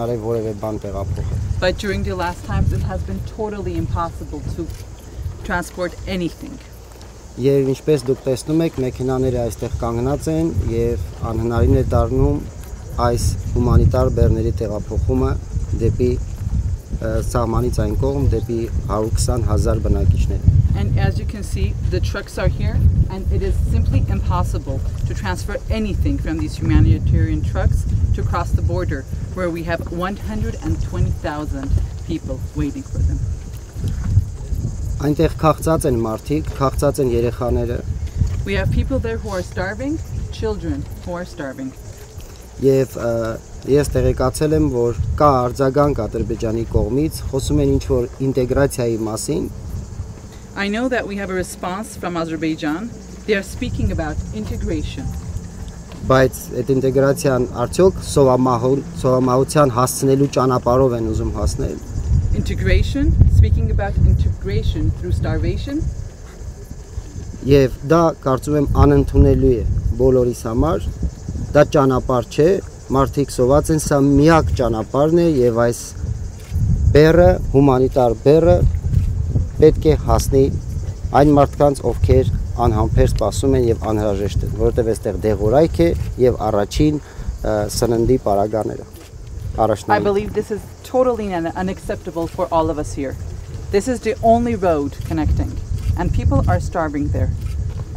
But during the last times, it has been totally impossible to transport anything. Եվ ինչպես դուք տեսնում եք, մեքենաները այստեղ կանգնած են եւ անհնարին է դառնում այս հումանիտար բեռների տեղափոխումը դեպի ը, սահմանից այն կողմ դեպի 120.000 բնակիչներ։ And as you can see, the trucks are here, and it is simply impossible to transfer anything from these humanitarian trucks to cross the border, where we have 120,000 people waiting for them. Այնտեղ քաղցած են մարդիկ, քաղցած են երեխաները We have people there who are starving, children who are starving. եւ ը, ես տեղեկացել եմ, որ կա արձագանք Ադրբեջանի կողմից, խոսում են ինչ որ ինտեգրացիայի մասին, I know that we have a response from Azerbaijan. They are speaking about integration. Բայց այդ ինտեգրացիան արդյոք սովամահու սովամահության հասցնելու ճանապարհով են ուզում հասնել։ Integration, speaking about integration through starvation, Եվ դա կարծում եմ անընդունելի է բոլորիս համար։ Դա ճանապարհ չէ, մարդիկ սոված են, սա միակ ճանապարհն է եւ այս բերը, հումանիտար բերը պետք է հասնի այն մարդկանց, ովքեր անհամբեր սպասում են եւ անհրաժեշտ են, որովհետեւ այստեղ դեղորայք է եւ առաջին ը, սննդի պարագաները։ I Առաջնային believe this is totally un- unacceptable for all of us here. This is the only road connecting, and people are starving there.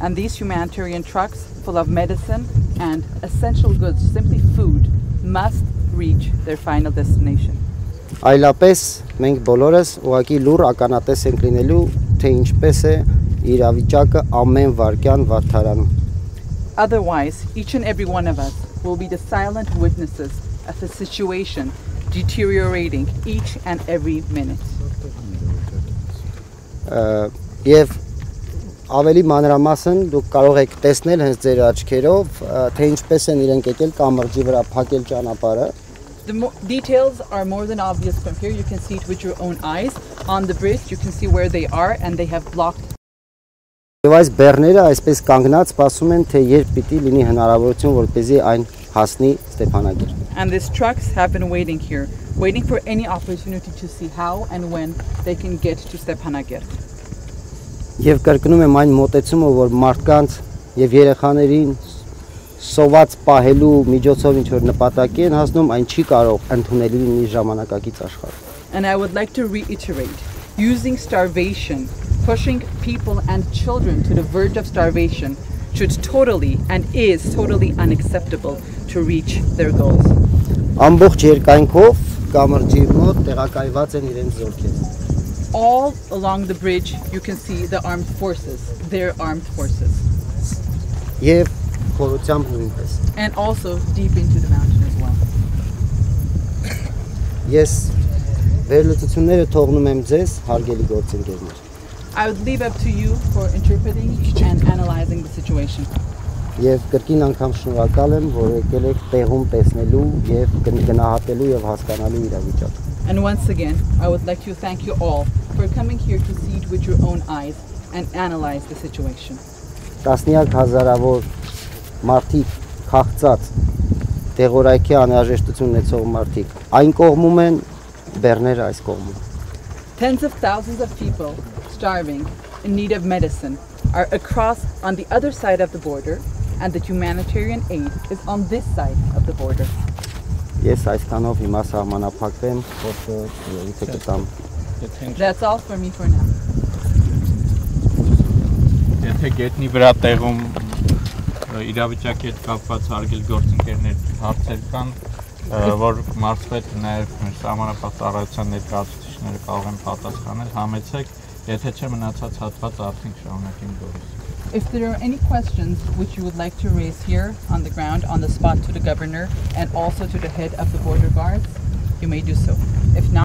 And these humanitarian trucks full of medicine and essential goods, simply food, must reach their final destination. Այլապես մենք բոլորս ուղակի լուր ականատես ենք լինելու, թե ինչպես է իրավիճակը ամեն վարքյան վատթարանում։ Otherwise, each and every one of us will be the silent witnesses of the situation deteriorating each and every minute. Ը, Եվ ավելի մանրամասն դուք կարող եք տեսնել հենց ձեր աչքերով, ը, թե ինչպես են իրենք եկել կամրջի վրա փակել ճանապարհը։ The mo- details are more than obvious from here. You can see it with your own eyes. On the bridge, you can see where they are, and they have blocked Եվ այս բեռները այսպես կանգնած սպասում են, թե երբ պիտի լինի հնարավորություն, որպեսզի այն հասնի Ստեփանագեր։ And these trucks have been waiting here, waiting for any opportunity to see how and when they can get to Stepanakert. Եվ կրկնում եմ այն մոտեցումը, որ մարդկանց եւ երեխաներին սոված պահելու միջոցով ինչ որ նպատակի են հասնում, այն չի կարող ընդունելի լինի ժամանակակից աշխարհում։ And I would like to reiterate using starvation, pushing people and children to the verge of starvation, should totally and is totally unacceptable to reach their goals. Ամբողջ երկայնքով կամրջի մոտ տեղակայված են իրենց զորքերը։ All along the bridge, you can see the armed forces, their armed forces, Եվ խորությամբ նույնպես։ and also deep into the mountain as well. Ես վերլուծությունները թողնում եմ ձեզ, հարգելի գործընկերներ։ I would leave up to you for interpreting and analyzing the situation. Եվ կրկին անգամ շնորհակալ եմ, որ եկել եք տեղում տեսնելու եւ գն- գնահատելու եւ հասկանալու իրավիճակը։ And once again, I would like to thank you all for coming here to see it with your own eyes and analyze the situation. Տասնյակ հազարավոր մարդիկ քաղցած տեղորայքի անհրաժեշտություն ունեցող մարդիկ այն կողմում են, բեռները այս կողմում։ Tens of thousands of people starving in need of medicine are across on the other side of the border, and the humanitarian aid is on this side of the border. Ես այսքանով հիմա սահմանափակվեմ, խոսքը եթե կտամ That's all for me for now. Եթե գետնի վրա տեղում իրավիճակի հետ կապված հարգել գործընկերներ հարցեր կան, որ մարզպետ նաև մեր համանապատ ծառայության ներկայացուցիչները կարող են պատասխանել, համեցեք, եթե չէ մնացած հատված արդեն շարունակենք գորիս։ If there are any questions which you would like to raise here on the ground, on the spot to the governor, and also to the head of the border guards, you may do so. If not,